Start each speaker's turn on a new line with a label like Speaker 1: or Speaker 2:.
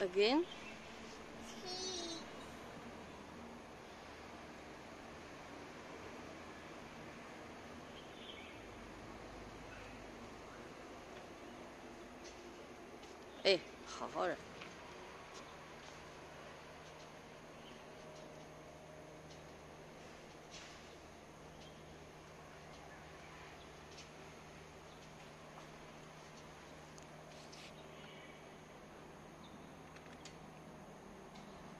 Speaker 1: again 哎好好的